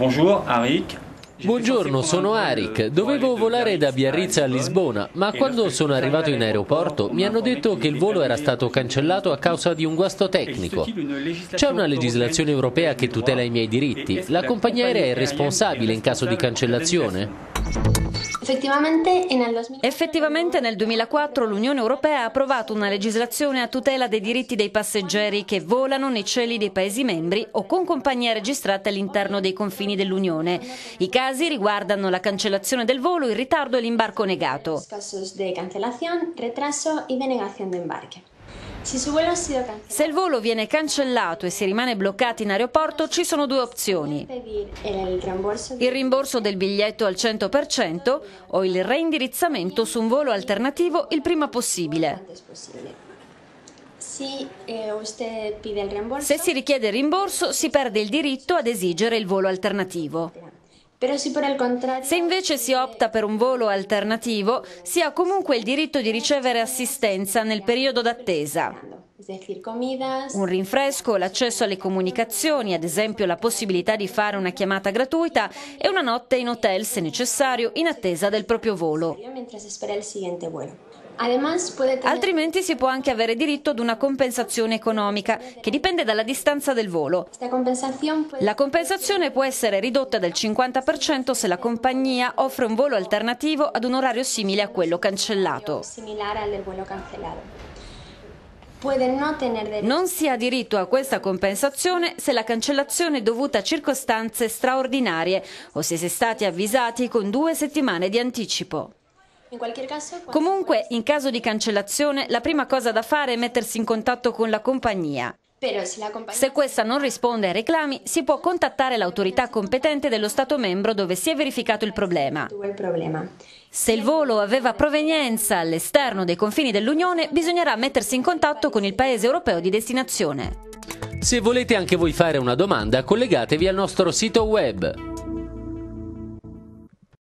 Bonjour, Arik. Buongiorno, sono Arik. Dovevo volare da Biarritz a Lisbona, ma quando sono arrivato in aeroporto mi hanno detto che il volo era stato cancellato a causa di un guasto tecnico. C'è una legislazione europea che tutela i miei diritti. La compagnia aerea è responsabile in caso di cancellazione? Effettivamente nel 2004 l'Unione Europea ha approvato una legislazione a tutela dei diritti dei passeggeri che volano nei cieli dei Paesi membri o con compagnie registrate all'interno dei confini dell'Unione. I casi riguardano la cancellazione del volo, il ritardo e l'imbarco negato. Se il volo viene cancellato e si rimane bloccati in aeroporto ci sono due opzioni. Il rimborso del biglietto al 100% o il reindirizzamento su un volo alternativo il prima possibile. Se si richiede il rimborso si perde il diritto ad esigere il volo alternativo. Se invece si opta per un volo alternativo, si ha comunque il diritto di ricevere assistenza nel periodo d'attesa. Un rinfresco, l'accesso alle comunicazioni, ad esempio la possibilità di fare una chiamata gratuita e una notte in hotel se necessario in attesa del proprio volo. Altrimenti si può anche avere diritto ad una compensazione economica che dipende dalla distanza del volo. La compensazione può essere ridotta del 50% se la compagnia offre un volo alternativo ad un orario simile a quello cancellato. Non si ha diritto a questa compensazione se la cancellazione è dovuta a circostanze straordinarie o se si è stati avvisati con due settimane di anticipo. Comunque, in caso di cancellazione, la prima cosa da fare è mettersi in contatto con la compagnia. Se questa non risponde ai reclami, si può contattare l'autorità competente dello Stato membro dove si è verificato il problema. Se il volo aveva provenienza all'esterno dei confini dell'Unione, bisognerà mettersi in contatto con il paese europeo di destinazione. Se volete anche voi fare una domanda, collegatevi al nostro sito web